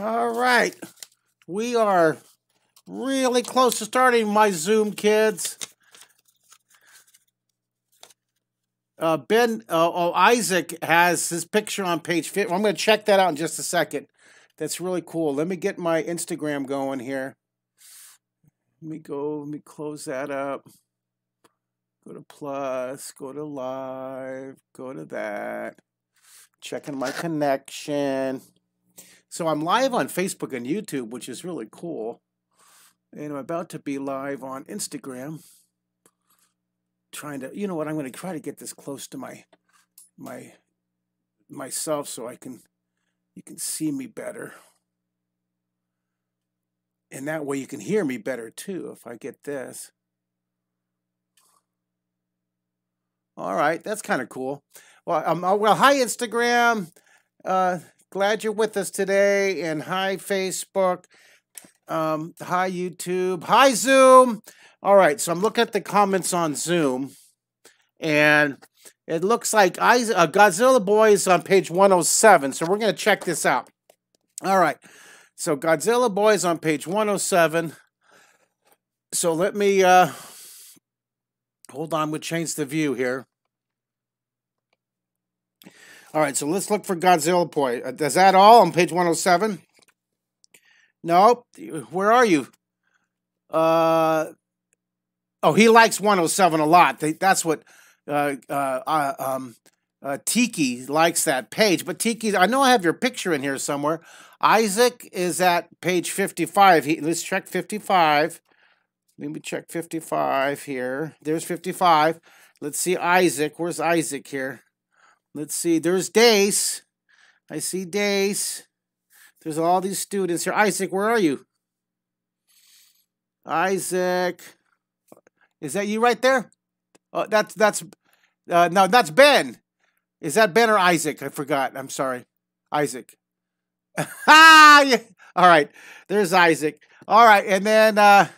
All right. We are really close to starting my Zoom, kids. Uh, ben, uh, oh, Isaac has his picture on page 50. I'm going to check that out in just a second. That's really cool. Let me get my Instagram going here. Let me go, let me close that up. Go to plus, go to live, go to that. Checking my connection. So I'm live on Facebook and YouTube, which is really cool. And I'm about to be live on Instagram. Trying to, you know what, I'm going to try to get this close to my my myself so I can you can see me better. And that way you can hear me better too if I get this. All right, that's kind of cool. Well, um, uh, well, hi Instagram. Uh, glad you're with us today, and hi Facebook. Um, hi YouTube. Hi Zoom. All right, so I'm looking at the comments on Zoom, and it looks like I uh, Godzilla Boy is on page 107. So we're gonna check this out. All right, so Godzilla Boy is on page 107. So let me uh, hold on. We'll change the view here. All right, so let's look for Godzilla. Uh, is that all on page 107? No. Where are you? Uh, oh, he likes 107 a lot. That's what uh, uh, uh, um, uh, Tiki likes that page. But Tiki, I know I have your picture in here somewhere. Isaac is at page 55. He, let's check 55. Let me check 55 here. There's 55. Let's see Isaac. Where's Isaac here? Let's see. There's Dace. I see Dace. There's all these students here. Isaac, where are you? Isaac. Is that you right there? Oh, that's that's uh, no, that's Ben. Is that Ben or Isaac? I forgot. I'm sorry. Isaac. ah, yeah. All right. There's Isaac. All right, and then uh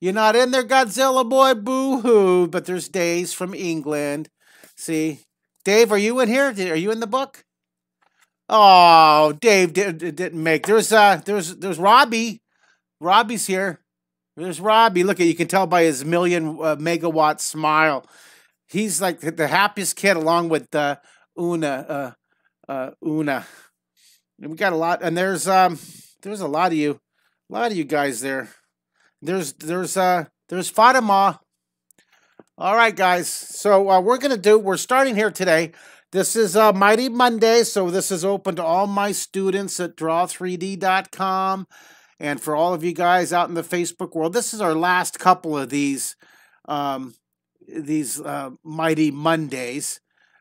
you're not in there, Godzilla boy. Boo hoo. But there's Dace from England. See, Dave, are you in here? Are you in the book? Oh, Dave did, didn't make. There's uh, there's there's Robbie. Robbie's here. There's Robbie. Look at you can tell by his million uh, megawatt smile. He's like the happiest kid, along with uh, Una. Uh, uh, Una. And we got a lot, and there's um, there's a lot of you, a lot of you guys there. There's there's uh, there's Fatima. All right, guys. So uh, we're gonna do. We're starting here today. This is uh, Mighty Monday, so this is open to all my students at Draw3D.com, and for all of you guys out in the Facebook world. This is our last couple of these um, these uh, Mighty Mondays.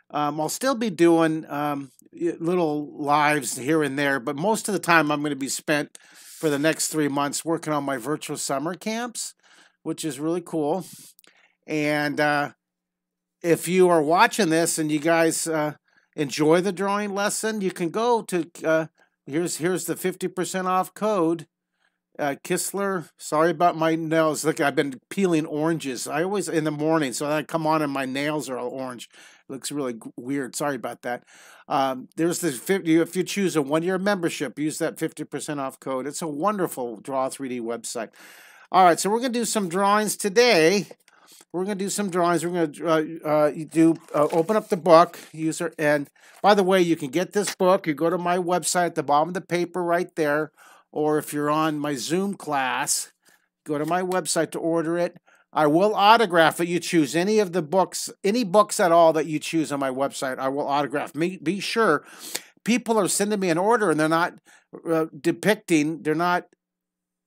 Um, I'll still be doing um, little lives here and there, but most of the time I'm going to be spent for the next three months working on my virtual summer camps, which is really cool. And uh, if you are watching this and you guys uh, enjoy the drawing lesson, you can go to uh, here's here's the fifty percent off code. Uh, Kistler, sorry about my nails. Look, I've been peeling oranges. I always in the morning, so I come on and my nails are all orange. It looks really weird. Sorry about that. Um, there's the 50, if you choose a one year membership, use that 50% off code. It's a wonderful Draw 3D website. All right, so we're going to do some drawings today we're going to do some drawings. We're going to uh, uh, do uh, open up the book, user. And by the way, you can get this book. You go to my website at the bottom of the paper right there. Or if you're on my Zoom class, go to my website to order it. I will autograph it. You choose any of the books, any books at all that you choose on my website. I will autograph. Me, be sure. People are sending me an order and they're not uh, depicting. They're not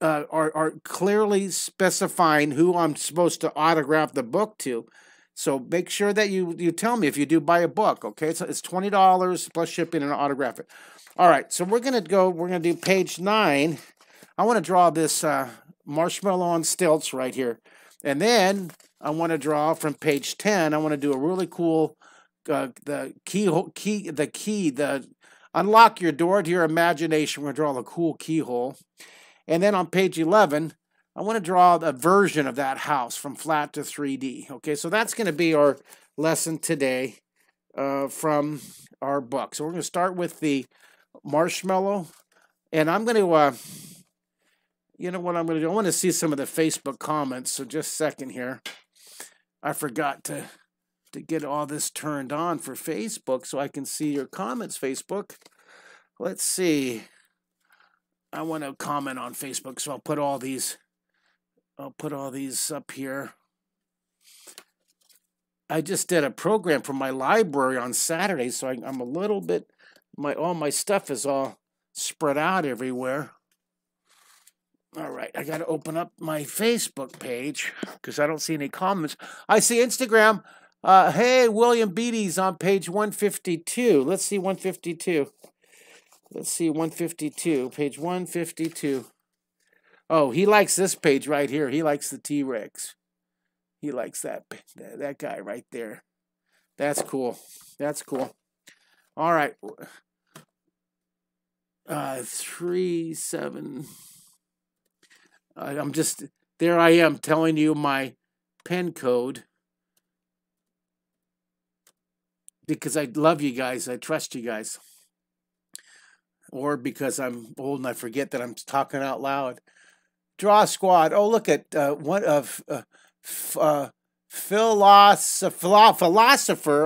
uh, are are clearly specifying who I'm supposed to autograph the book to. So make sure that you you tell me if you do buy a book. Okay, so it's twenty dollars plus shipping and autograph it. All right, so we're gonna go. We're gonna do page nine. I want to draw this uh, marshmallow on stilts right here, and then I want to draw from page ten. I want to do a really cool uh, the key key the key the unlock your door to your imagination. We're gonna draw a cool keyhole. And then on page 11, I want to draw a version of that house from flat to 3D. Okay, so that's going to be our lesson today uh, from our book. So we're going to start with the marshmallow And I'm going to, uh, you know what I'm going to do? I want to see some of the Facebook comments. So just a second here. I forgot to to get all this turned on for Facebook so I can see your comments, Facebook. Let's see. I want to comment on Facebook, so I'll put all these I'll put all these up here. I just did a program for my library on Saturday, so I, am a little bit my all my stuff is all spread out everywhere. All right, I got to open up my Facebook page because I don't see any comments. I see Instagram. Uh, hey, William Beatty's on page 152. Let's see 152. Let's see 152, page 152. Oh, he likes this page right here. He likes the T Rex. He likes that, that guy right there. That's cool. That's cool. All right. Uh, three seven. I'm just there. I am telling you my pen code because I love you guys. I trust you guys, or because I'm old and I forget that I'm talking out loud. Draw squad. Oh, look at uh, one of uh, uh, philosopher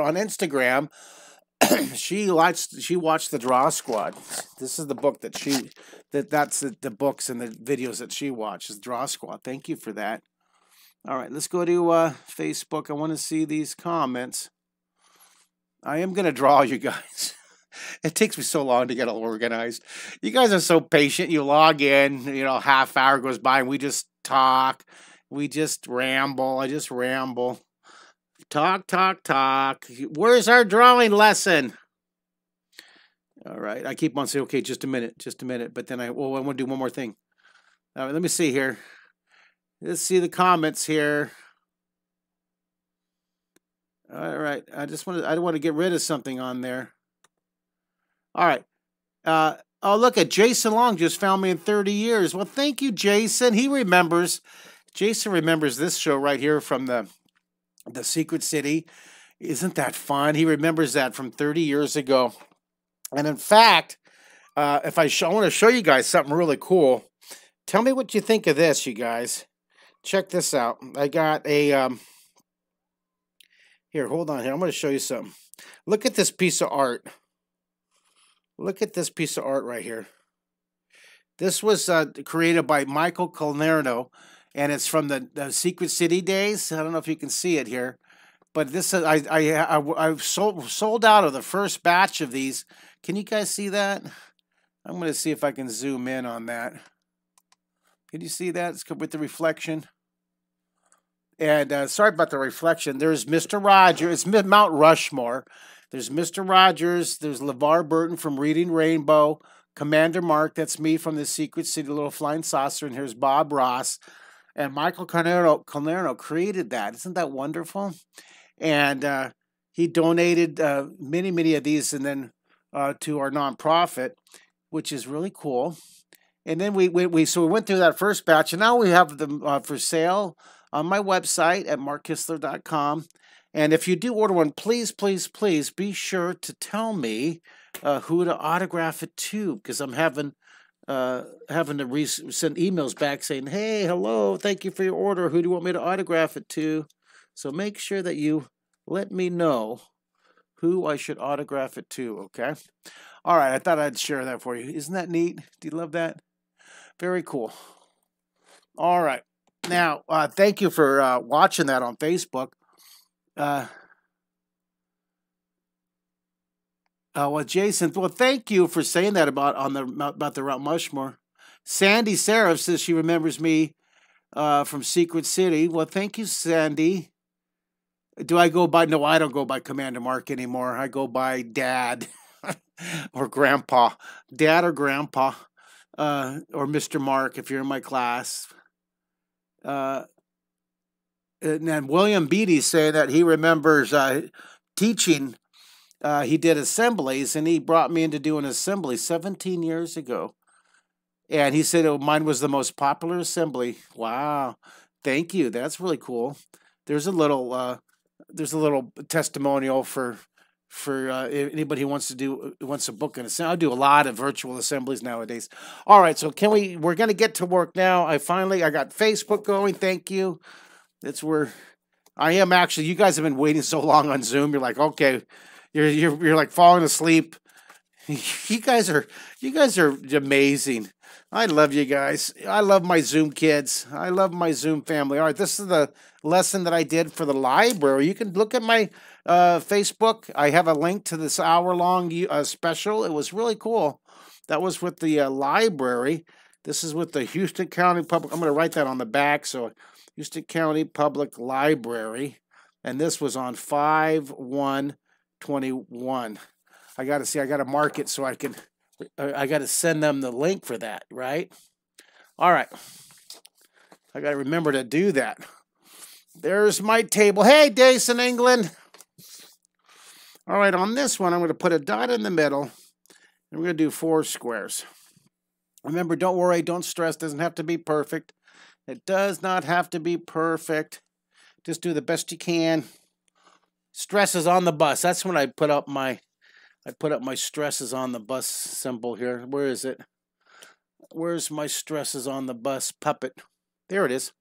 on Instagram. she watched she watched the Draw Squad. This is the book that she that that's the, the books and the videos that she watches. Draw Squad. Thank you for that. All right, let's go to uh, Facebook. I want to see these comments. I am gonna draw you guys. it takes me so long to get all organized. You guys are so patient. You log in, you know, half hour goes by, and we just talk. We just ramble. I just ramble. Talk, talk, talk. Where's our drawing lesson? All right. I keep on saying, okay, just a minute, just a minute. But then I, well, I want to do one more thing. All right, let me see here. Let's see the comments here. All right. I just want to, I want to get rid of something on there. All right. Uh, oh, look at Jason Long just found me in 30 years. Well, thank you, Jason. He remembers. Jason remembers this show right here from the the Secret City. Isn't that fun? He remembers that from 30 years ago. And in fact, uh, if I, show, I want to show you guys something really cool. Tell me what you think of this, you guys. Check this out. I got a um, here. Hold on here. I'm going to show you something. Look at this piece of art. Look at this piece of art right here. This was uh, created by Michael Colnerno and it's from the, the Secret City days. I don't know if you can see it here, but this is, I I I I've sold sold out of the first batch of these. Can you guys see that? I'm going to see if I can zoom in on that. Can you see that? It's with the reflection. And uh, sorry about the reflection. There's Mr. Rogers. It's Mount Rushmore. There's Mr. Rogers. There's LeVar Burton from Reading Rainbow. Commander Mark, that's me from the Secret City Little Flying Saucer. And here's Bob Ross. And Michael Colnerno, Colnerno created that. Isn't that wonderful? And uh, he donated uh, many, many of these and then uh, to our nonprofit, which is really cool. And then we, we, we so we went through that first batch, and now we have them uh, for sale on my website at markkistler.com. And if you do order one, please, please, please be sure to tell me uh, who to autograph it to, because I'm having uh, having to re- send emails back saying, "Hey, hello, thank you for your order. Who do you want me to autograph it to?" So make sure that you let me know who I should autograph it to. Okay. All right. I thought I'd share that for you. Isn't that neat? Do you love that? Very cool. All right. Now, uh, thank you for uh, watching that on Facebook. Uh, Uh, well, Jason, well, thank you for saying that about on the about the Mount Mushmore. Sandy Seraph says she remembers me uh, from Secret City. Well, thank you, Sandy. Do I go by? No, I don't go by Commander Mark anymore. I go by Dad or Grandpa, Dad or Grandpa, uh, or Mister Mark if you're in my class. Uh, and then William Beatty saying that he remembers uh, teaching uh, he did assemblies and he brought me in to do an assembly 17 years ago. And he said oh, mine was the most popular assembly. Wow. Thank you. That's really cool. There's a little uh, there's a little testimonial for for uh, anybody who wants to do wants to book an assembly. I do a lot of virtual assemblies nowadays. All right, so can we? We're gonna get to work now. I finally I got Facebook going. Thank you. That's where I am actually. You guys have been waiting so long on Zoom. You're like, okay, you're you're you're like falling asleep. You guys are you guys are amazing. I love you guys. I love my Zoom kids. I love my Zoom family. All right, this is the lesson that I did for the library. You can look at my uh, Facebook. I have a link to this hour long uh, special. It was really cool. That was with the uh, library. This is with the Houston County Public. I'm going to write that on the back. So, Houston County Public Library. And this was on 5 1 21. I got to see, I got to mark it so I can, I got to send them the link for that, right? All right. I got to remember to do that. There's my table. Hey, Dace in England. All right, on this one, I'm going to put a dot in the middle, and we're going to do four squares. Remember, don't worry, don't stress, doesn't have to be perfect. It does not have to be perfect. Just do the best you can. Stresses on the bus. That's when I put up my I put up my stresses on the bus symbol here. Where is it? Where's my stresses on the bus puppet? There it is.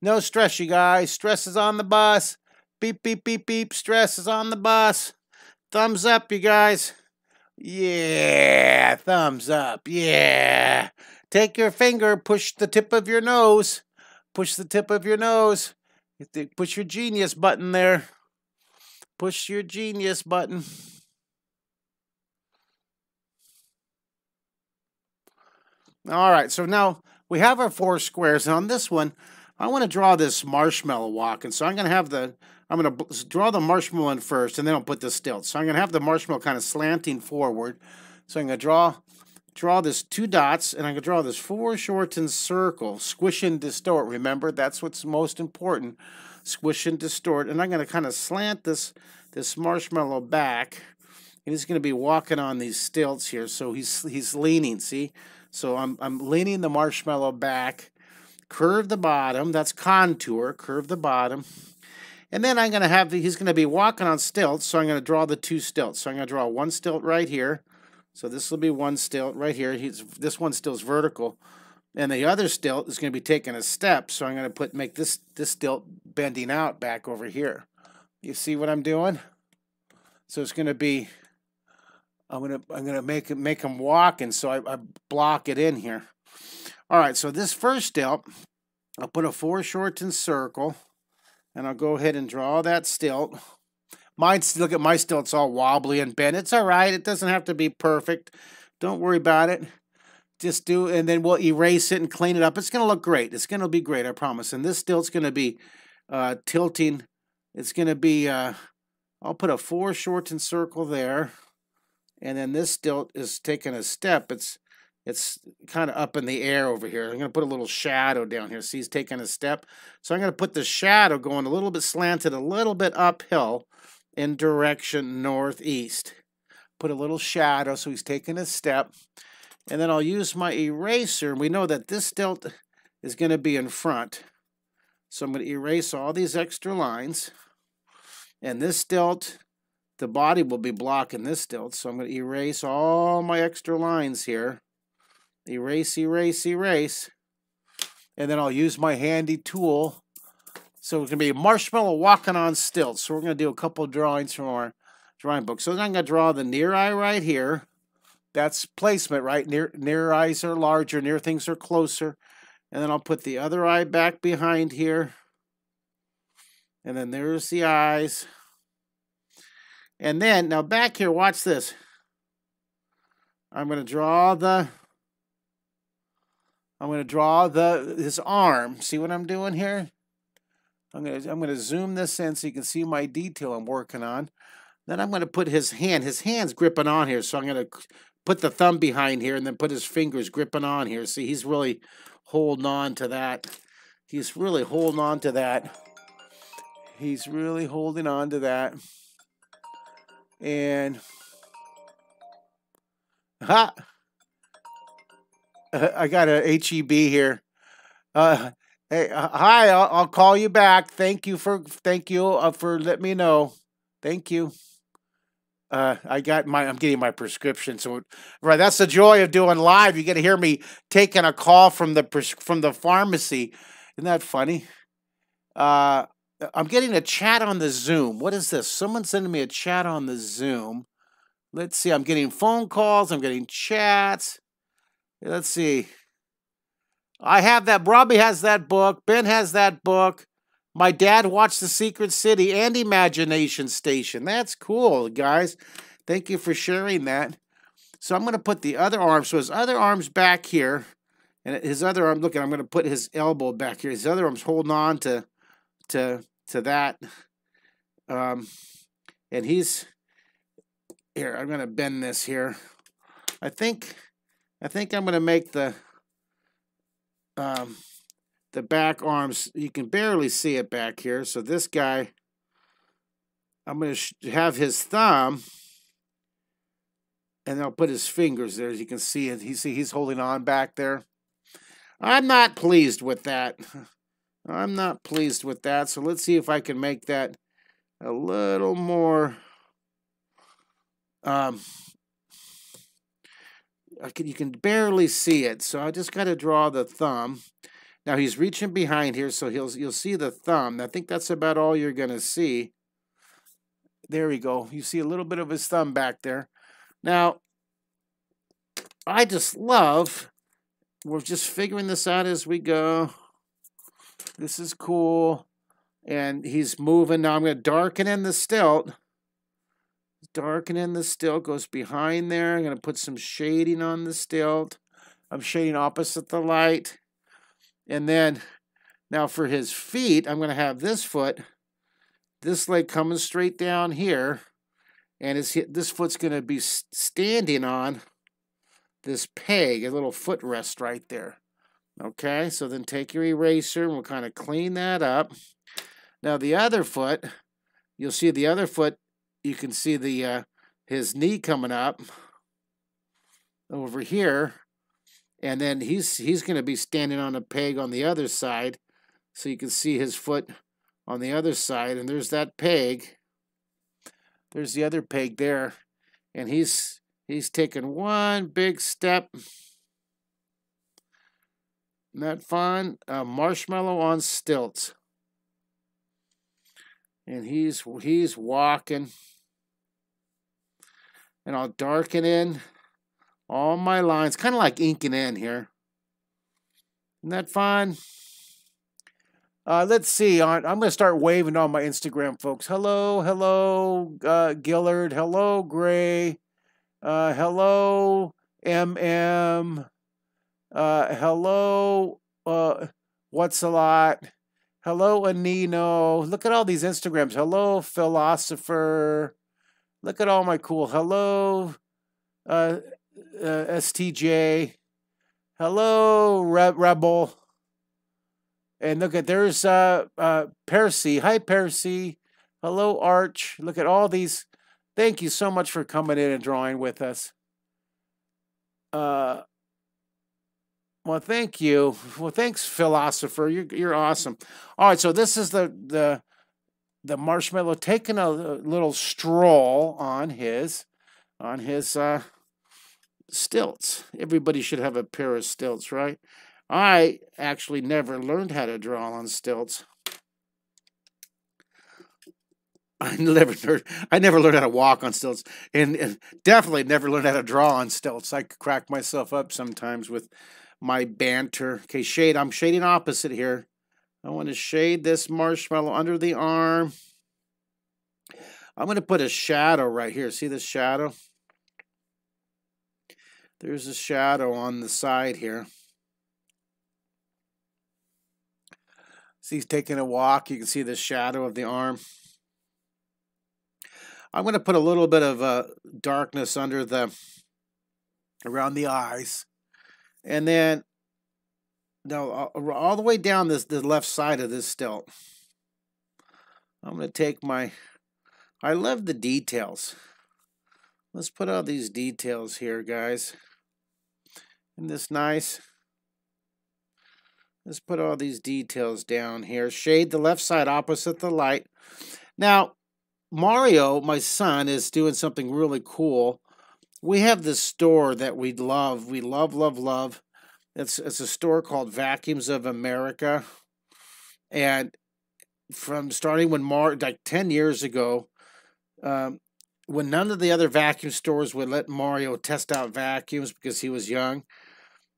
No stress, you guys. Stress is on the bus. Beep, beep, beep, beep. Stress is on the bus. Thumbs up, you guys. Yeah, thumbs up. Yeah. Take your finger, push the tip of your nose. Push the tip of your nose. Push your genius button there. Push your genius button. All right, so now we have our four squares. And on this one, I want to draw this marshmallow walk. And so I'm going to have the I'm going to draw the marshmallow in first, and then I'll put the stilt. So I'm going to have the marshmallow kind of slanting forward. So I'm going to draw draw this two dots, and I'm going to draw this foreshortened circle. Squish and distort. Remember, that's what's most important. Squish and distort. And I'm going to kind of slant this, this marshmallow back. And he's going to be walking on these stilts here. So he's, he's leaning, see? So I'm, I'm leaning the marshmallow back. Curve the bottom. That's contour. Curve the bottom. And then I'm going to have, the, he's going to be walking on stilts, so I'm going to draw the two stilts. So I'm going to draw one stilt right here. So this will be one stilt right here. He's, this one still is vertical. And the other stilt is going to be taking a step, so I'm going to put make this, this stilt bending out back over here. You see what I'm doing? So it's going to be, I'm going to, I'm going to make, make him walk, and so I, I block it in here. All right, so this first stilt, I'll put a foreshortened circle. And I'll go ahead and draw that stilt. Mine's, look at my stilt, it's all wobbly and bent. It's all right. It doesn't have to be perfect. Don't worry about it. Just do, and then we'll erase it and clean it up. It's going to look great. It's going to be great, I promise. And this stilt's going to be uh, tilting. It's going to be, uh, I'll put a foreshortened circle there. And then this stilt is taking a step. It's it's kind of up in the air over here. I'm going to put a little shadow down here. See, he's taking a step. So I'm going to put the shadow going a little bit slanted, a little bit uphill in direction northeast. Put a little shadow so he's taking a step. And then I'll use my eraser. We know that this stilt is going to be in front. So I'm going to erase all these extra lines. And this stilt, the body will be blocking this stilt. So I'm going to erase all my extra lines here erase, erase, erase. And then I'll use my handy tool. So it's going to be a marshmallow walking on stilts. So we're going to do a couple drawings from our drawing book. So then I'm going to draw the near eye right here. That's placement, right? Near, near eyes are larger, near things are closer. And then I'll put the other eye back behind here. And then there's the eyes. And then, now back here, watch this. I'm going to draw the I'm going to draw the his arm. See what I'm doing here? I'm going to I'm going to zoom this in so you can see my detail I'm working on. Then I'm going to put his hand. His hand's gripping on here, so I'm going to put the thumb behind here and then put his fingers gripping on here. See, he's really holding on to that. He's really holding on to that. He's really holding on to that. And ha! I got a HEB here. Uh, hey, uh, hi. I'll, I'll, call you back. Thank you for thank you uh, for letting me know. Thank you. Uh, I got my, I'm getting my prescription. So, right, that's the joy of doing live. You get to hear me taking a call from the from the pharmacy. Isn't that funny? Uh, I'm getting a chat on the Zoom. What is this? Someone sending me a chat on the Zoom. Let's see. I'm getting phone calls. I'm getting chats. Let's see. I have that. Robbie has that book. Ben has that book. My dad watched The Secret City and Imagination Station. That's cool, guys. Thank you for sharing that. So I'm going to put the other arm. So his other arm's back here. And his other arm, look, I'm going to put his elbow back here. His other arm's holding on to to to that. Um, and he's here. I'm going to bend this here. I think I think I'm going to make the um, the back arms, you can barely see it back here. So this guy, I'm going to have his thumb, and I'll put his fingers there. As you can see, it. He see he's holding on back there. I'm not pleased with that. I'm not pleased with that. So let's see if I can make that a little more. Um, can, you can barely see it, so I just got to draw the thumb. Now he's reaching behind here, so he'll you'll see the thumb. I think that's about all you're going to see. There we go. You see a little bit of his thumb back there. Now, I just love, we're just figuring this out as we go. This is cool. And he's moving. Now I'm going to darken in the stilt darkening the stilt, goes behind there. I'm going to put some shading on the stilt. I'm shading opposite the light. And then now for his feet, I'm going to have this foot, this leg coming straight down here. And his, this foot's going to be standing on this peg, a little footrest right there. Okay, so then take your eraser and we'll kind of clean that up. Now the other foot, you'll see the other foot you can see the uh, his knee coming up over here, and then he's he's going to be standing on a peg on the other side, so you can see his foot on the other side, and there's that peg. There's the other peg there, and he's he's taking one big step. Isn't that fun? A marshmallow on stilts. And he's he's walking and I'll darken in all my lines, kind of like inking in here. Isn't that fun? Uh, let's see. I'm going to start waving on my Instagram, folks. Hello, hello, uh, Gillard. Hello, Gray. Uh, hello, MM. Hello, uh, what's a lot? Hello, Anino. Look at all these Instagrams. Hello, philosopher. Look at all my cool. Hello, uh, uh, STJ. Hello, Re Rebel. And look at there's uh, uh, Percy. Hi, Percy. Hello, Arch. Look at all these. Thank you so much for coming in and drawing with us. Uh, well, thank you. Well, thanks, philosopher. You're you're awesome. All right, so this is the the the marshmallow taking a, little stroll on his on his uh, stilts. Everybody should have a pair of stilts, right? I actually never learned how to draw on stilts. I never learned. I never learned how to walk on stilts, and, and definitely never learned how to draw on stilts. I crack myself up sometimes with my banter. Okay, shade. I'm shading opposite here. I want to shade this marshmallow under the arm. I'm going to put a shadow right here. See this shadow? There's a shadow on the side here. See, he's taking a walk. You can see the shadow of the arm. I'm going to put a little bit of uh, darkness under the, around the eyes. And then now all the way down this the left side of this stilt. I'm going to take my, I love the details. Let's put all these details here, guys. Isn't this nice? Let's put all these details down here. Shade the left side opposite the light. Now, Mario, my son, is doing something really cool. We have this store that we love. We love, love, love. It's it's a store called Vacuums of America, and from starting when Mar like ten years ago, um, when none of the other vacuum stores would let Mario test out vacuums because he was young,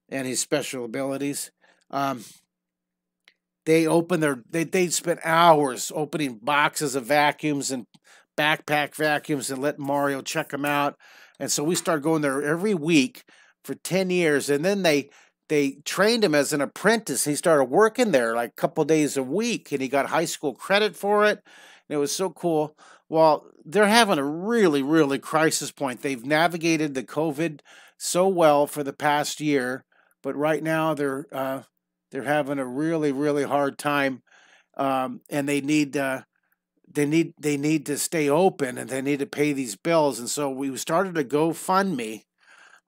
and his special abilities. Um, they open their they they spent hours opening boxes of vacuums and backpack vacuums and let Mario check them out. And so we started going there every week for 10 years and then they they trained him as an apprentice. He started working there like a couple days a week and he got high school credit for it. And it was so cool. Well, they're having a really really crisis point. They've navigated the COVID so well for the past year, but right now they're uh, they're having a really, really hard time, um, and they need uh, they need they need to stay open and they need to pay these bills. And so we started a GoFundMe,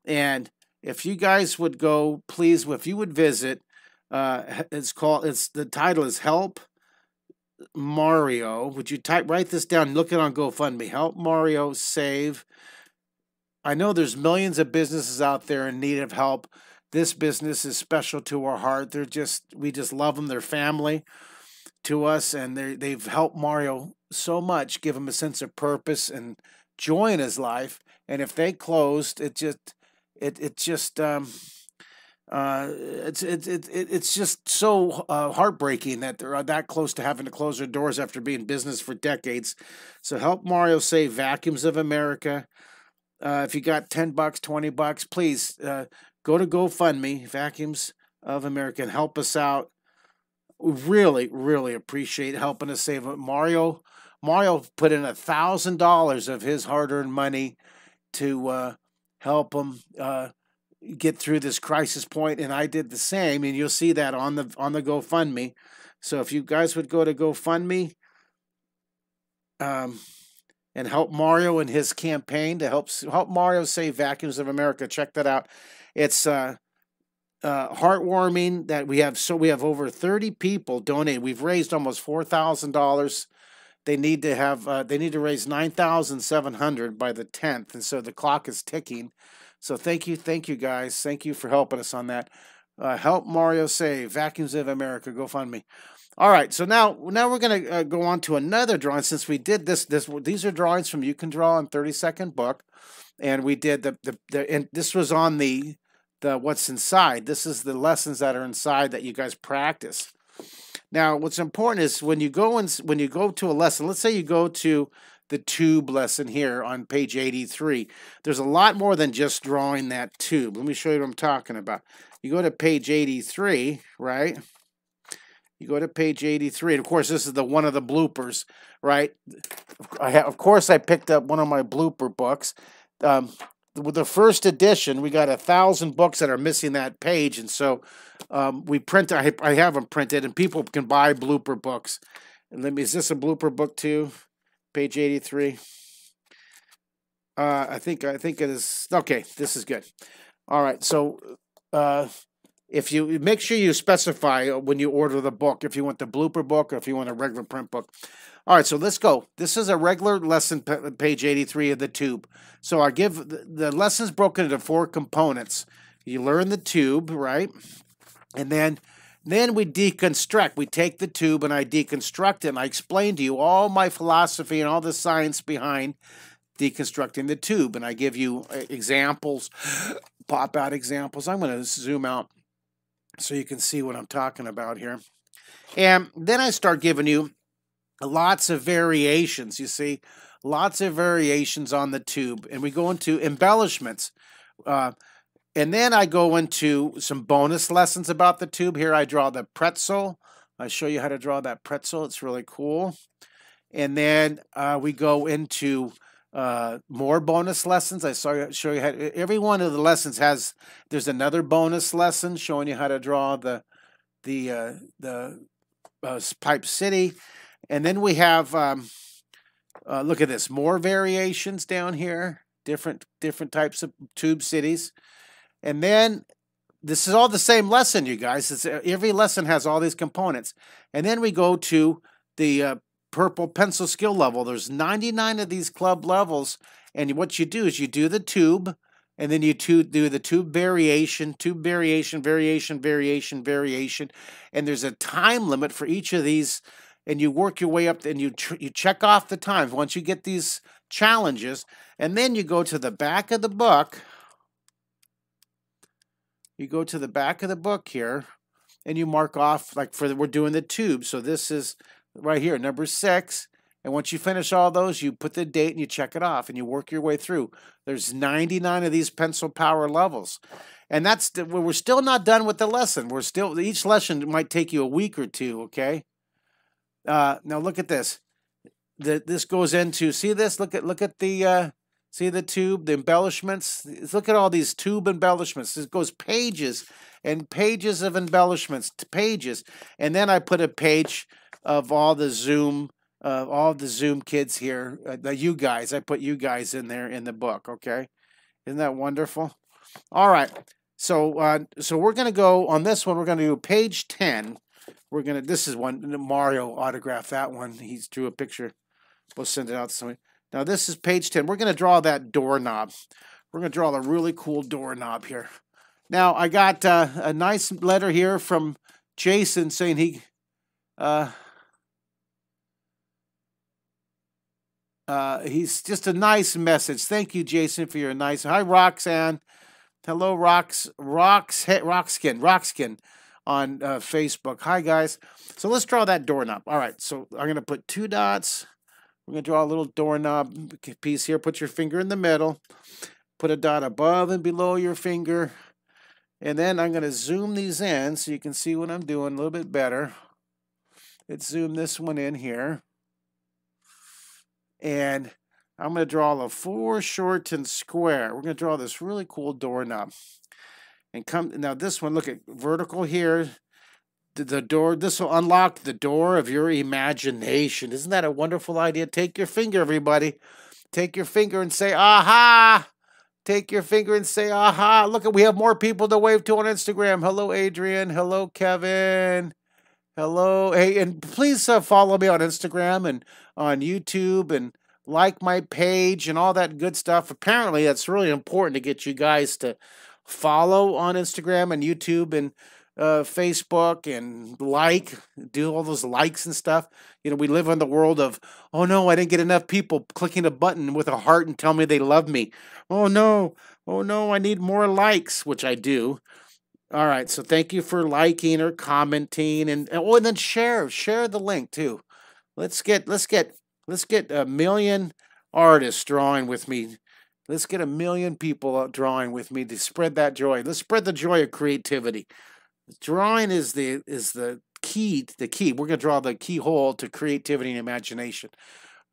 and if you guys would go, please, if you would visit, uh, it's called it's the title is Help Mario. Would you type write this down? Look it on GoFundMe. Help Mario save. I know there's millions of businesses out there in need of help this business is special to our heart. They're just we just love them. They're family to us, and they they've helped Mario so much, give him a sense of purpose and joy in his life. And if they closed, it just it it just um, uh, it's it, it, it's just so uh, heartbreaking that they're that close to having to close their doors after being in business for decades. So help Mario save Vacuums of America. Uh, if you got 10 bucks, 20 bucks, please uh, go to GoFundMe, Vacuums of America, and help us out. Really, really appreciate helping us save it. Mario, Mario put in a thousand dollars of his hard-earned money to uh, help him uh, get through this crisis point, and I did the same. And you'll see that on the on the GoFundMe. So if you guys would go to GoFundMe, um, and help Mario in his campaign to help help Mario save vacuums of America. Check that out. It's uh, uh, heartwarming that we have. So we have over thirty people donate. We've raised almost four thousand dollars. They need to have. Uh, they need to raise nine thousand seven hundred by the tenth, and so the clock is ticking. So thank you, thank you guys, thank you for helping us on that. Uh, help Mario save vacuums of America. GoFundMe. All right, so now now we're gonna uh, go on to another drawing. Since we did this, this these are drawings from You Can Draw in Thirty Second Book, and we did the the, the and this was on the the what's inside. This is the lessons that are inside that you guys practice. Now, what's important is when you go and when you go to a lesson. Let's say you go to the tube lesson here on page 83. There's a lot more than just drawing that tube. Let me show you what I'm talking about. You go to page 83, right? You go to page 83. And of course, this is the one of the bloopers, right? I have, of course, I picked up one of my blooper books. Um, with the first edition, we got a thousand books that are missing that page, and so um, we print. I, I have them printed, and people can buy blooper books. And let me. Is this a blooper book too? Page eighty-three. Uh, I think I think it is. Okay, this is good. All right, so uh, if you make sure you specify when you order the book, if you want the blooper book or if you want a regular print book. All right, so let's go. This is a regular lesson, page 83 of the tube. So I give the, lessons broken into four components. You learn the tube, right? And then then we deconstruct. We take the tube and I deconstruct it. And I explain to you all my philosophy and all the science behind deconstructing the tube. And I give you uh, examples, pop out examples. I'm going to zoom out so you can see what I'm talking about here. And then I start giving you lots of variations, you see, lots of variations on the tube. And we go into embellishments. Uh, and then I go into some bonus lessons about the tube. Here I draw the pretzel. I show you how to draw that pretzel. It's really cool. And then uh, we go into uh, more bonus lessons. I saw show you how every one of the lessons has. There's another bonus lesson showing you how to draw the the uh, the uh, pipe city, and then we have um, uh, look at this more variations down here. Different different types of tube cities, and then this is all the same lesson, you guys. It's, uh, every lesson has all these components, and then we go to the uh, purple pencil skill level. There's 99 of these club levels, and what you do is you do the tube, and then you do the tube variation, tube variation, variation, variation, variation, and there's a time limit for each of these, and you work your way up, and you you check off the times once you get these challenges, and then you go to the back of the book. You go to the back of the book here, and you mark off like for the, we're doing the tube. So this is right here, number six. And once you finish all those, you put the date and you check it off and you work your way through. There's 99 of these pencil power levels. And that's we're still not done with the lesson. We're still each lesson might take you a week or two, okay? Uh, now look at this. The, this goes into see this look at look at the uh, see the tube the embellishments look at all these tube embellishments this goes pages and pages of embellishments pages and then I put a page of all the Zoom uh, all the Zoom kids here, uh, the you guys. I put you guys in there in the book. Okay, isn't that wonderful? All right, so uh, so we're gonna go on this one. We're gonna do page ten. We're gonna. This is one Mario autographed that one. He drew a picture. We'll send it out to somebody. Now this is page ten. We're gonna draw that doorknob. We're gonna draw a really cool doorknob here. Now I got uh, a nice letter here from Jason saying he. Uh, Uh, he's just a nice message. Thank you, Jason, for your nice. Hi, Roxanne. Hello, Rox, Rox, Roxkin, Roxkin on uh, Facebook. Hi, guys. So let's draw that doorknob. All right. So I'm going to put two dots. We're going to draw a little doorknob piece here. Put your finger in the middle. Put a dot above and below your finger. And then I'm going to zoom these in so you can see what I'm doing a little bit better. Let's zoom this one in here. And I'm going to draw a foreshortened square. We're going to draw this really cool doorknob. And come now this one, look at vertical here. The, the door, this will unlock the door of your imagination. Isn't that a wonderful idea? Take your finger, everybody. Take your finger and say, aha. Take your finger and say, aha. Look, at we have more people to wave to on Instagram. Hello, Adrian. Hello, Kevin. Hello. Hey, and please uh, follow me on Instagram and on YouTube and like my page and all that good stuff. Apparently, that's really important to get you guys to follow on Instagram and YouTube and uh, Facebook and like, do all those likes and stuff. You know, we live in the world of, oh no, I didn't get enough people clicking a button with a heart and tell me they love me. Oh no, oh no, I need more likes, which I do. All right, so thank you for liking or commenting, and oh, and then share, share the link too. Let's get, let's get, let's get a million artists drawing with me. Let's get a million people out drawing with me to spread that joy. Let's spread the joy of creativity. Drawing is the is the key. The key. We're gonna draw the keyhole to creativity and imagination.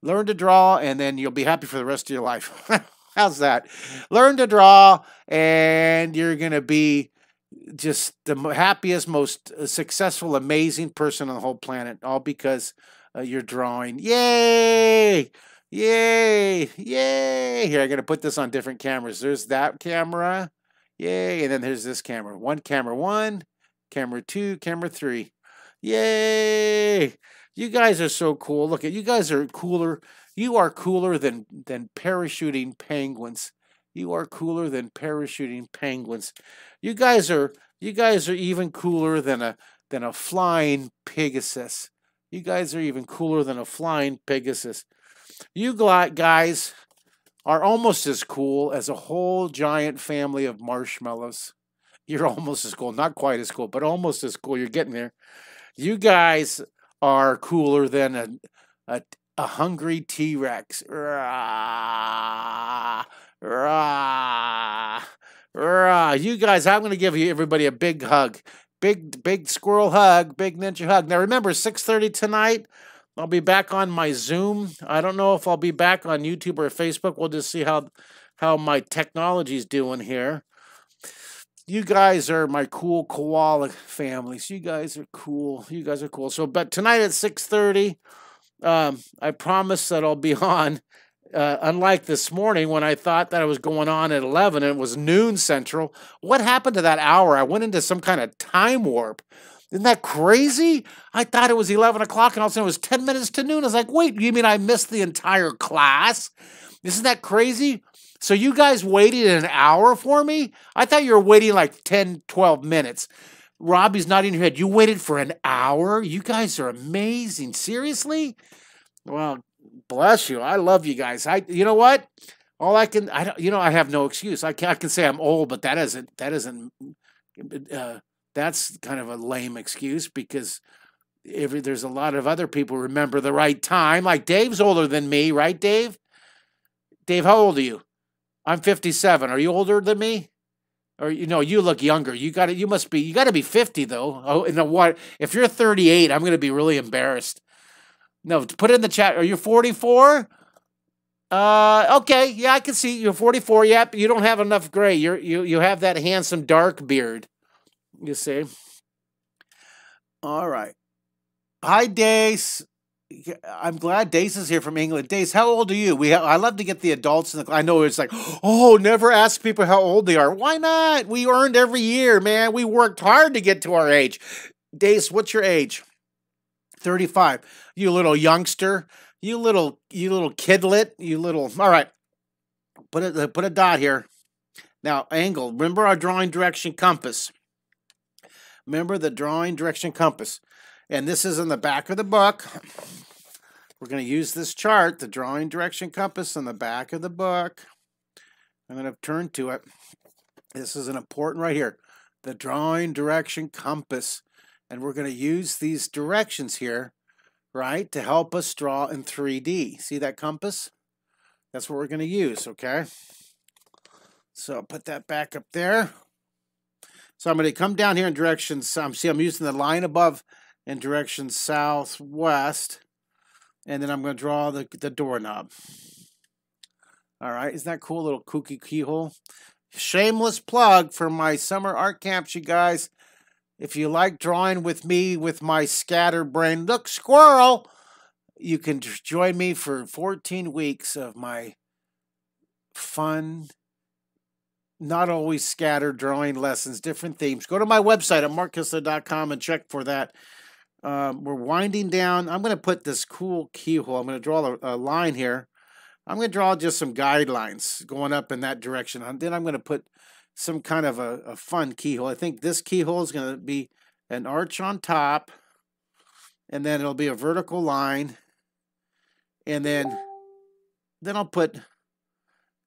Learn to draw, and then you'll be happy for the rest of your life. How's that? Learn to draw, and you're gonna be just the happiest, most uh, successful, amazing person on the whole planet, all because uh, you're drawing. Yay! Yay! Yay! Here, I'm going to put this on different cameras. There's that camera. Yay! And then there's this camera. One camera one, camera two, camera three. Yay! You guys are so cool. Look at you guys are cooler. You are cooler than than parachuting penguins. You are cooler than parachuting penguins. You guys are you guys are even cooler than a than a flying Pegasus. You guys are even cooler than a flying Pegasus. You guys are almost as cool as a whole giant family of marshmallows. You're almost as cool, not quite as cool, but almost as cool. You're getting there. You guys are cooler than a a, a hungry T Rex. Rah, rah. You guys, I'm going to give you everybody a big hug. Big, big squirrel hug, big ninja hug. Now remember, 6.30 tonight, I'll be back on my Zoom. I don't know if I'll be back on YouTube or Facebook. We'll just see how, how my technology's doing here. You guys are my cool koala families. You guys are cool. You guys are cool. So, but tonight at 6.30, um, I promise that I'll be on uh, unlike this morning when I thought that I was going on at 11 and it was noon central. What happened to that hour? I went into some kind of time warp. Isn't that crazy? I thought it was 11 o'clock and all of a sudden it was 10 minutes to noon. I was like, wait, you mean I missed the entire class? Isn't that crazy? So you guys waited an hour for me? I thought you were waiting like 10, 12 minutes. Robbie's nodding your head. You waited for an hour? You guys are amazing. Seriously? Well, bless you. I love you guys. I you know what? All I can I don't you know I have no excuse. I can I can say I'm old, but that isn't that isn't uh, that's kind of a lame excuse because there's a lot of other people remember the right time. Like Dave's older than me, right, Dave? Dave, how old are you? I'm 57. Are you older than me? Or you know, you look younger. You got to you must be you got to be 50 though. Oh, in the what? If you're 38, I'm going to be really embarrassed. No, put it in the chat. Are you 44? Uh, okay, yeah, I can see you're 44. Yep, you don't have enough gray. You're you you have that handsome dark beard. You see. All right. Hi, Dace. I'm glad Dace is here from England. Dace, how old are you? We I love to get the adults in the. I know it's like, oh, never ask people how old they are. Why not? We earned every year, man. We worked hard to get to our age. Dace, what's your age? 35. You little youngster. You little you little kidlet. You little. All right. Put a put a dot here. Now angle. Remember our drawing direction compass. Remember the drawing direction compass. And this is in the back of the book. We're going to use this chart, the drawing direction compass in the back of the book. I'm going to turn to it. This is an important right here. The drawing direction compass. And we're going to use these directions here, right, to help us draw in 3D. See that compass? That's what we're going to use, okay? So put that back up there. So I'm going to come down here in direction, um, see I'm using the line above in direction southwest. And then I'm going to draw the, the doorknob. All right, isn't that cool little kooky keyhole? Shameless plug for my summer art camps, you guys. If you like drawing with me with my scatterbrain, look, squirrel, you can join me for 14 weeks of my fun, not always scattered drawing lessons, different themes. Go to my website at markkistler.com and check for that. Um, we're winding down. I'm going to put this cool keyhole. I'm going to draw a, a line here. I'm going to draw just some guidelines going up in that direction. And then I'm going to put some kind of a, a fun keyhole. I think this keyhole is going to be an arch on top. And then it'll be a vertical line. And then, then I'll put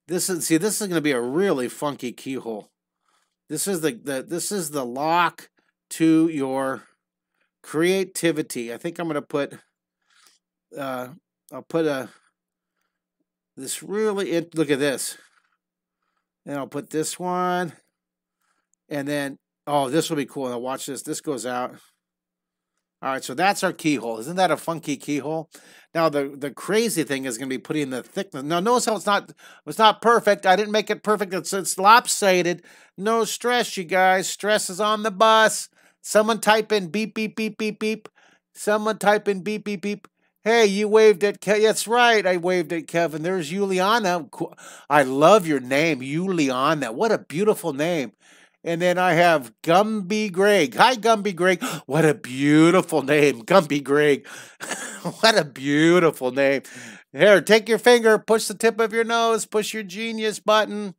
this is see this is going to be a really funky keyhole. This is the, the this is the lock to your creativity. I think I'm going to put, uh, I'll put a, this really, look at this. And I'll put this one. And then, oh, this will be cool. Now watch this. This goes out. All right, so that's our keyhole. Isn't that a funky keyhole? Now the the crazy thing is going to be putting the thickness. Now notice how it's not it's not perfect. I didn't make it perfect. It's it's lopsided. No stress, you guys. Stress is on the bus. Someone type in beep, beep, beep, beep, beep. Someone type in beep, beep, beep. Hey, you waved at Kevin. That's right. I waved at Kevin. There's Juliana. I love your name, Juliana. What a beautiful name. And then I have Gumby Greg. Hi, Gumby Greg. What a beautiful name, Gumby Greg. what a beautiful name. Here, take your finger, push the tip of your nose, push your genius button.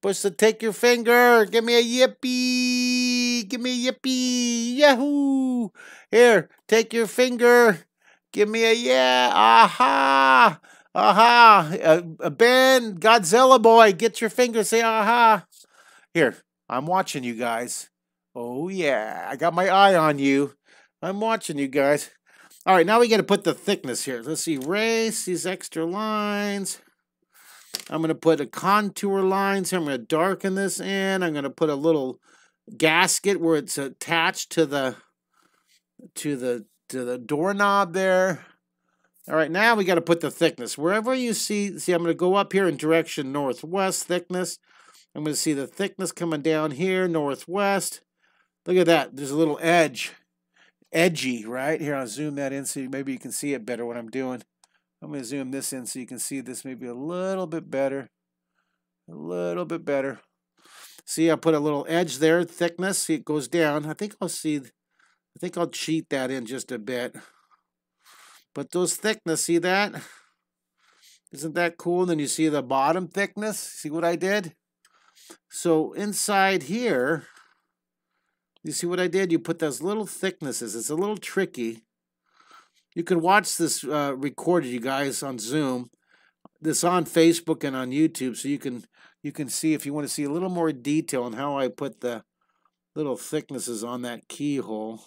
Push the take your finger. Give me a yippee. Give me a yippee. Yahoo. Here, take your finger. Give me a yeah. Aha. Aha. Uh, uh, ben, Godzilla boy, get your finger. Say aha. Here, I'm watching you guys. Oh, yeah. I got my eye on you. I'm watching you guys. All right, now we got to put the thickness here. Let's see. Erase these extra lines. I'm going to put a contour line. here. I'm going to darken this in. I'm going to put a little gasket where it's attached to the to the to the doorknob there. All right, now we got to put the thickness. Wherever you see, see, I'm going to go up here in direction northwest thickness. I'm going to see the thickness coming down here, northwest. Look at that. There's a little edge. Edgy, right? Here, I'll zoom that in so maybe you can see it better what I'm doing. I'm going to zoom this in so you can see this maybe a little bit better. A little bit better. See, I put a little edge there, thickness. See, it goes down. I think I'll see, I think I'll cheat that in just a bit. But those thickness, see that? Isn't that cool? And then you see the bottom thickness. See what I did? So inside here, you see what I did? You put those little thicknesses. It's a little tricky. You can watch this uh, recorded, you guys, on Zoom. This on Facebook and on YouTube, so you can you can see if you want to see a little more detail on how I put the little thicknesses on that keyhole.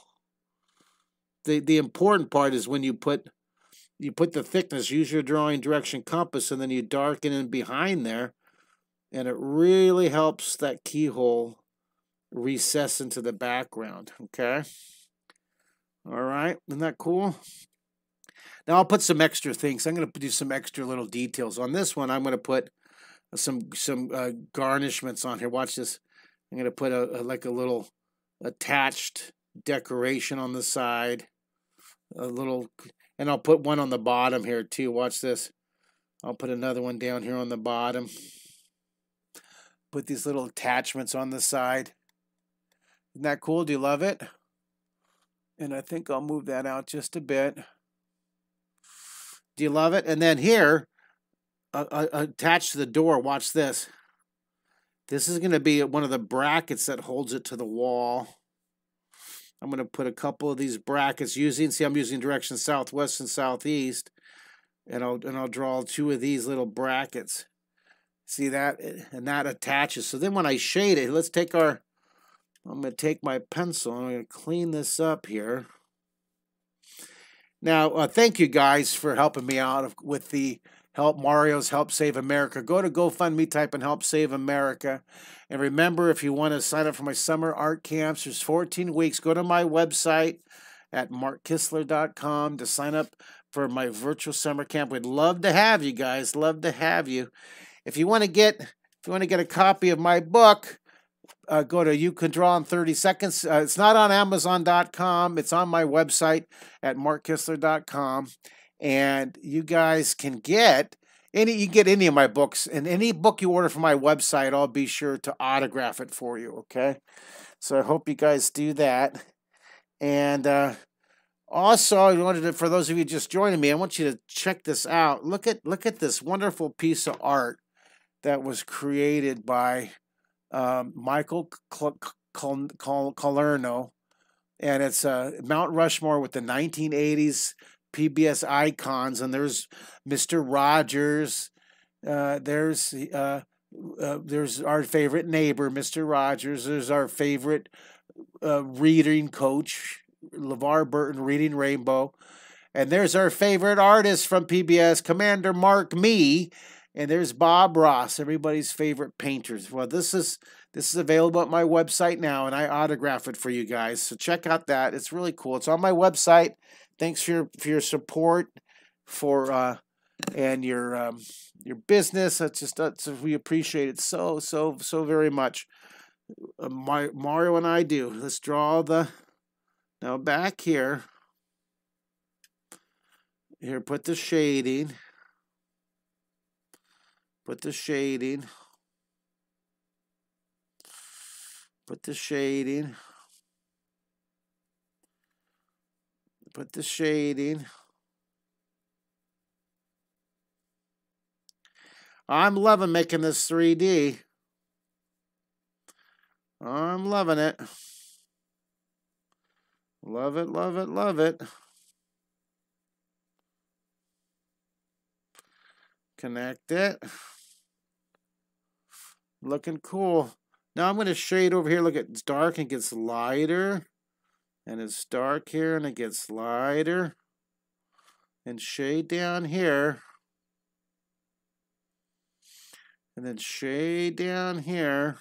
The the important part is when you put you put the thickness, use your drawing direction compass, and then you darken in behind there, and it really helps that keyhole recess into the background. Okay. All right, isn't that cool? Now I'll put some extra things. I'm going to do some extra little details on this one. I'm going to put some some uh, garnishments on here. Watch this. I'm going to put a, a, like a little attached decoration on the side. A little, and I'll put one on the bottom here too. Watch this. I'll put another one down here on the bottom. Put these little attachments on the side. Isn't that cool? Do you love it? And I think I'll move that out just a bit. Do you love it? And then here, uh, uh, attached to the door, watch this. This is going to be one of the brackets that holds it to the wall. I'm going to put a couple of these brackets using, see I'm using direction southwest and southeast. And I'll, and I'll draw two of these little brackets. See that? And that attaches. So then when I shade it, let's take our, I'm going to take my pencil and I'm going to clean this up here. Now, uh, thank you guys for helping me out with the Help Mario's Help Save America. Go to GoFundMe, type in Help Save America. And remember, if you want to sign up for my summer art camps, there's 14 weeks. Go to my website at markkistler.com to sign up for my virtual summer camp. We'd love to have you guys. Love to have you. If you want to get if you want to get a copy of my book, uh, go to You Can Draw in 30 Seconds. Uh, it's not on Amazon.com. It's on my website at markkistler.com. And you guys can get any you get any of my books and any book you order from my website, I'll be sure to autograph it for you. Okay. So I hope you guys do that. And uh, also, I wanted to, for those of you just joining me, I want you to check this out. Look at look at this wonderful piece of art that was created by um, Michael Colurno, and it's uh, Mount Rushmore with the 1980s PBS icons. And there's Mister Rogers. Uh, there's uh, uh, there's our favorite neighbor, Mister Rogers. There's our favorite uh, reading coach, LeVar Burton, reading Rainbow. And there's our favorite artist from PBS, Commander Mark Me and there's Bob Ross, everybody's favorite painters. Well, this is this is available at my website now, and I autograph it for you guys. So check out that; it's really cool. It's on my website. Thanks for your for your support for uh, and your um, your business. That's just that's, we appreciate it so so so very much. Uh, my Mario and I do. Let's draw the now back here. Here, put the shading. Put the shading. Put the shading. Put the shading. I'm loving making this 3D. I'm loving it. Love it, love it, love it. Connect it. Looking cool. Now I'm going to shade over here. Look, it's dark and gets lighter. And it's dark here and it gets lighter. And shade down here. And then shade down here.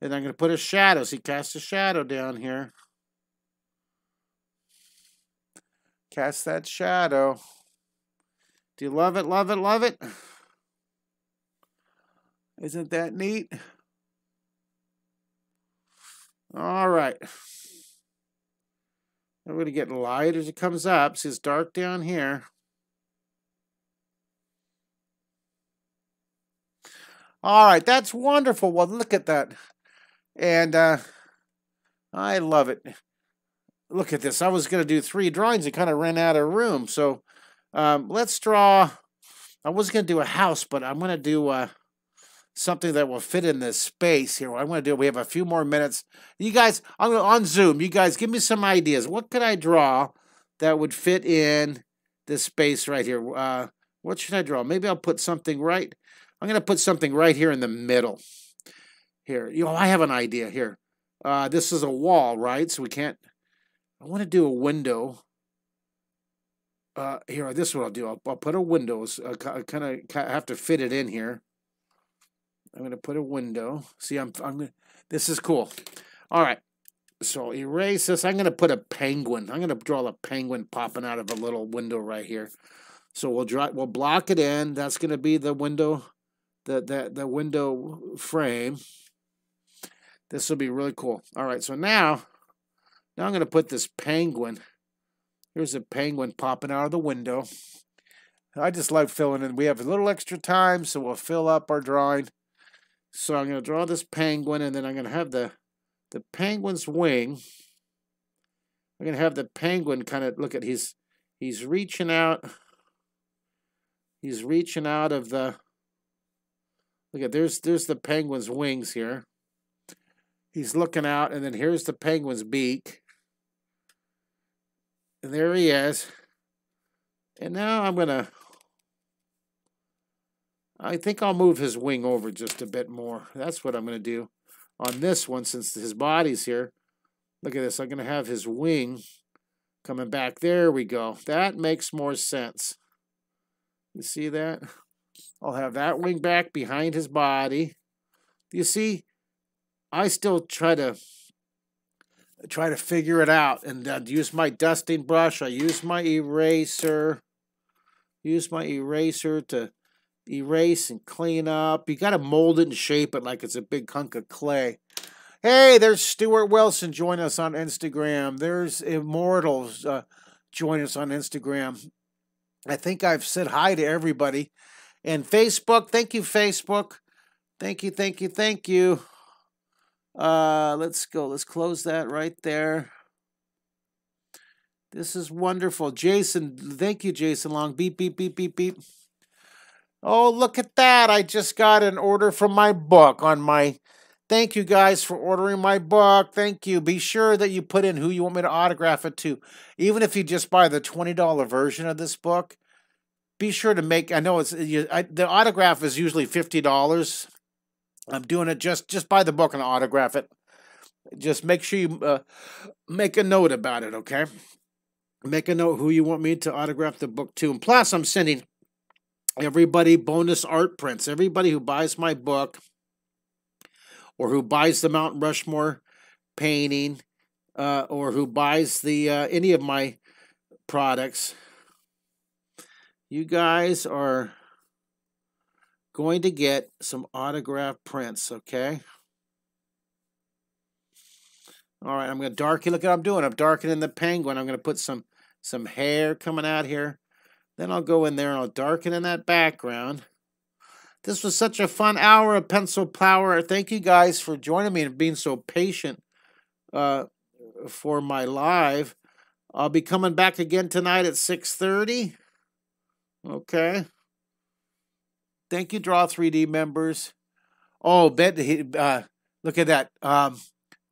And I'm going to put a shadow. See, cast a shadow down here. Cast that shadow. Do you love it, love it, love it? Isn't that neat? All right. I'm going to get light as it comes up. See, it's dark down here. All right, that's wonderful. Well, look at that. And uh, I love it. Look at this. I was going to do three drawings and kind of ran out of room. So um, let's draw. I was going to do a house, but I'm going to do uh, something that will fit in this space here. I'm going to do, we have a few more minutes. You guys, I'm gonna, on Zoom, you guys give me some ideas. What could I draw that would fit in this space right here? Uh, what should I draw? Maybe I'll put something right. I'm going to put something right here in the middle. Here, you know, I have an idea here. Uh, this is a wall, right? So we can't, I want to do a window. Uh, here, this is what I'll do. I'll, I'll put a window. Uh, I kind of have to fit it in here. I'm going to put a window. See, I'm, I'm, this is cool. All right. So erase this. I'm going to put a penguin. I'm going to draw a penguin popping out of a little window right here. So we'll draw, we'll block it in. That's going to be the window, the, the, the window frame. This will be really cool. All right, so now, now I'm going to put this penguin. Here's a penguin popping out of the window. I just like filling in. We have a little extra time, so we'll fill up our drawing. So I'm going to draw this penguin, and then I'm going to have the, the penguin's wing. I'm going to have the penguin kind of, look at, he's, he's reaching out. He's reaching out of the, look at, there's, there's the penguin's wings here. He's looking out, and then here's the penguin's beak. And there he is. And now I'm going to... I think I'll move his wing over just a bit more. That's what I'm going to do on this one since his body's here. Look at this. I'm going to have his wing coming back. There we go. That makes more sense. You see that? I'll have that wing back behind his body. You see? I still try to try to figure it out and uh, use my dusting brush. I use my eraser. Use my eraser to erase and clean up. You got to mold it and shape it like it's a big hunk of clay. Hey, there's Stuart Wilson. Join us on Instagram. There's Immortals. Uh, join us on Instagram. I think I've said hi to everybody. And Facebook, thank you, Facebook. Thank you, thank you, thank you. Uh, let's go. Let's close that right there. This is wonderful. Jason, thank you, Jason Long. Beep, beep, beep, beep, beep. Oh, look at that. I just got an order from my book on my. Thank you guys for ordering my book. Thank you. Be sure that you put in who you want me to autograph it to. Even if you just buy the $20 version of this book, be sure to make. I know it's you, I, the autograph is usually $50 I'm doing it just just buy the book and autograph it. Just make sure you uh, make a note about it, okay? Make a note who you want me to autograph the book to. And plus, I'm sending everybody bonus art prints. Everybody who buys my book or who buys the Mount Rushmore painting uh, or who buys the uh, any of my products, you guys are going to get some autograph prints, okay? All right, I'm going to darken. Look at what I'm doing. I'm darkening the penguin. I'm going to put some some hair coming out here. Then I'll go in there and I'll darken in that background. This was such a fun hour of pencil power. Thank you guys for joining me and being so patient uh, for my live. I'll be coming back again tonight at 6.30. Okay. Thank you, Draw 3D members. Oh, Ben, uh, look at that. Um,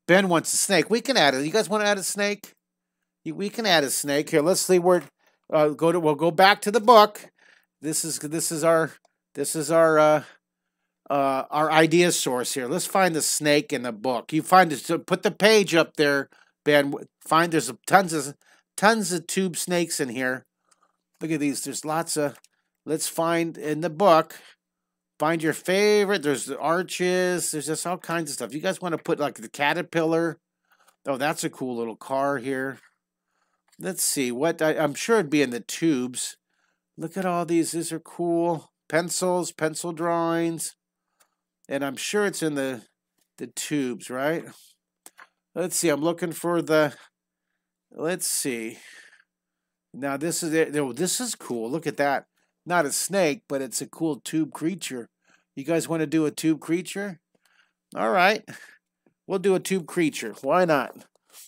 Ben wants a snake. We can add it. You guys want to add a snake? We can add a snake here. Let's see where. Uh, go to. We'll go back to the book. This is this is our this is our uh, uh, our idea source here. Let's find the snake in the book. You find it. So put the page up there, Ben. Find there's tons of tons of tube snakes in here. Look at these. There's lots of let's find in the book, find your favorite. There's the arches. There's just all kinds of stuff. You guys want to put like the caterpillar? Oh, that's a cool little car here. Let's see what I, I'm sure it'd be in the tubes. Look at all these. These are cool pencils, pencil drawings, and I'm sure it's in the the tubes, right? Let's see. I'm looking for the. Let's see. Now this is it. Oh, this is cool. Look at that not a snake, but it's a cool tube creature. You guys want to do a tube creature? All right. we'll do a tube creature. Why not?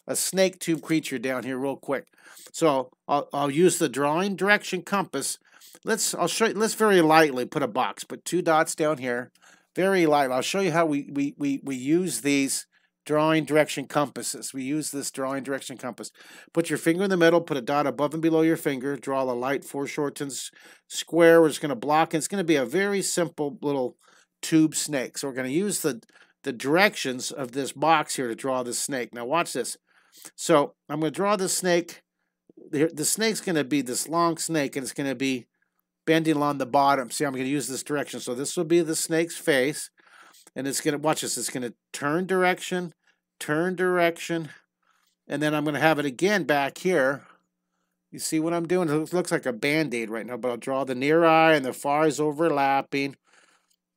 A snake tube creature down here real quick. So I'll, I'll use the drawing direction compass. Let's I'll show you, let's very lightly put a box, put two dots down here. Very light. I'll show you how we, we, we, we use these drawing direction compasses. We use this drawing direction compass. Put your finger in the middle, put a dot above and below your finger, draw a light foreshortened square. We're just going to block. It's going to be a very simple little tube snake. So we're going to use the, the directions of this box here to draw the snake. Now watch this. So I'm going to draw the snake. The, the snake's going to be this long snake, and it's going to be bending along the bottom. See, I'm going to use this direction. So this will be the snake's face. And it's going to, watch this, it's going to turn direction, turn direction. And then I'm going to have it again back here. You see what I'm doing? It looks like a band-aid right now, but I'll draw the near eye and the far is overlapping.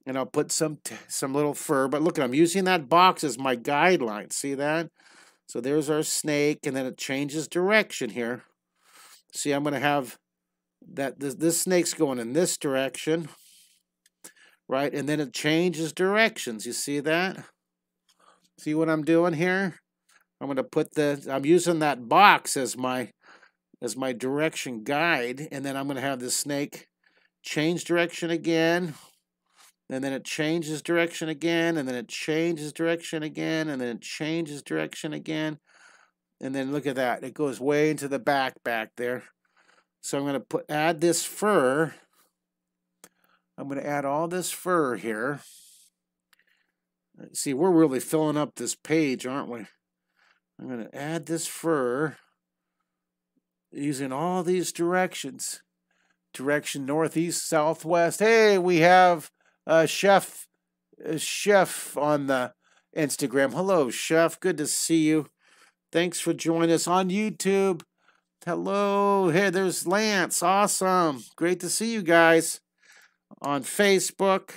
And I'll put some some little fur. But look, I'm using that box as my guideline. See that? So there's our snake, and then it changes direction here. See, I'm going to have that this, this snake's going in this direction, right? And then it changes directions. You see that? See what I'm doing here? I'm going to put the, I'm using that box as my, as my direction guide. And then I'm going to have the snake change direction again. And then it changes direction again. And then it changes direction again. And then it changes direction again. And then look at that. It goes way into the back back there. So I'm going to put add this fur. I'm going to add all this fur here. See, we're really filling up this page, aren't we? I'm going to add this fur using all these directions. Direction northeast, southwest. Hey, we have chef, chef on the Instagram. Hello, chef. Good to see you. Thanks for joining us on YouTube. Hello. Hey, there's Lance. Awesome. Great to see you guys on Facebook.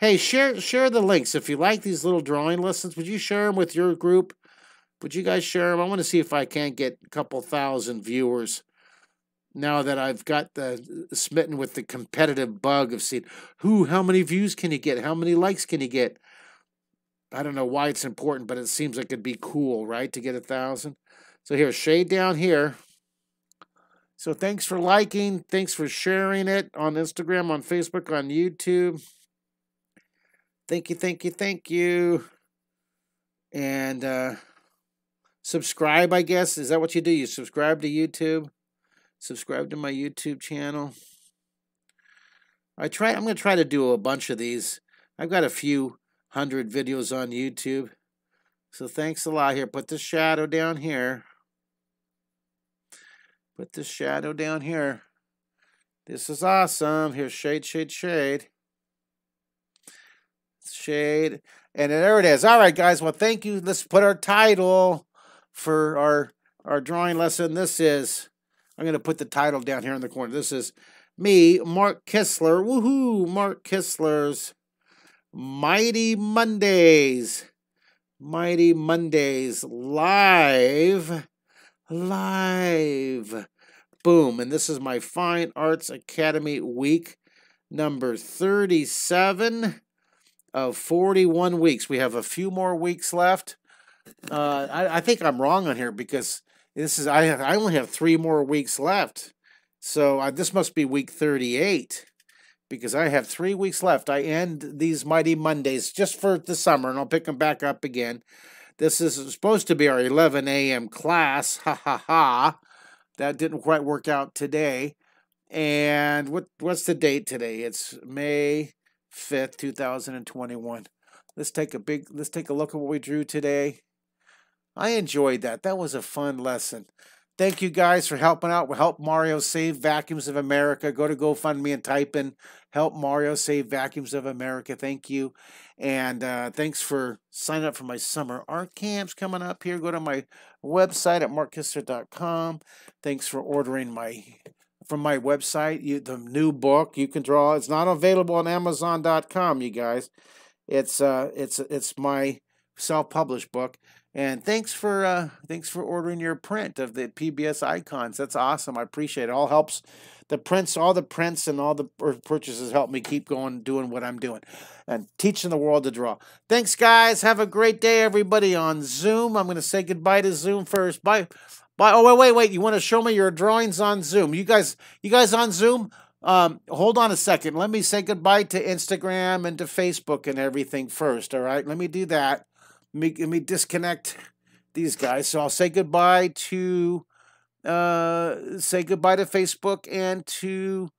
Hey, share share the links. If you like these little drawing lessons, would you share them with your group? Would you guys share them? I want to see if I can't get a couple thousand viewers now that I've got the uh, smitten with the competitive bug of seeing who, how many views can you get? How many likes can you get? I don't know why it's important, but it seems like it'd be cool, right, to get a thousand. So here, shade down here. So thanks for liking. Thanks for sharing it on Instagram, on Facebook, on YouTube. Thank you, thank you, thank you. And uh, subscribe, I guess. Is that what you do? You subscribe to YouTube? Subscribe to my YouTube channel. I try. I'm going to try to do a bunch of these. I've got a few hundred videos on YouTube. So thanks a lot here. Put the shadow down here. Put the shadow down here. This is awesome. Here's shade, shade, shade. Shade. And there it is. All right, guys. Well, thank you. Let's put our title for our, our drawing lesson. This is, I'm going to put the title down here in the corner. This is me, Mark Kistler. Woohoo! Mark Kistler's Mighty Mondays. Mighty Mondays live live. Boom. And this is my Fine Arts Academy week number 37 of 41 weeks. We have a few more weeks left. Uh, I, I think I'm wrong on here because this is I, I only have three more weeks left. So uh, this must be week 38 because I have three weeks left. I end these Mighty Mondays just for the summer and I'll pick them back up again. This is supposed to be our 11 a.m. class. Ha ha ha. That didn't quite work out today. And what what's the date today? It's May 5th, 2021. Let's take a big let's take a look at what we drew today. I enjoyed that. That was a fun lesson. Thank you guys for helping out. We help Mario Save Vacuums of America. Go to GoFundMe and type in Help Mario Save Vacuums of America. Thank you. And uh, thanks for signing up for my summer art camps coming up here. Go to my website at markkistler.com. Thanks for ordering my from my website you, the new book you can draw. It's not available on Amazon.com, you guys. It's uh, it's it's my self-published book And thanks for uh, thanks for ordering your print of the PBS icons. That's awesome. I appreciate it. All helps the prints, all the prints and all the purchases help me keep going doing what I'm doing and teaching the world to draw. Thanks, guys. Have a great day, everybody, on Zoom. I'm going to say goodbye to Zoom first. Bye. Oh, wait, wait, wait. You want to show me your drawings on Zoom? You guys, you guys on Zoom? Um, hold on a second. Let me say goodbye to Instagram and to Facebook and everything first. All right. Let me do that. Let me, let me disconnect these guys. So I'll say goodbye to uh, say goodbye to Facebook and to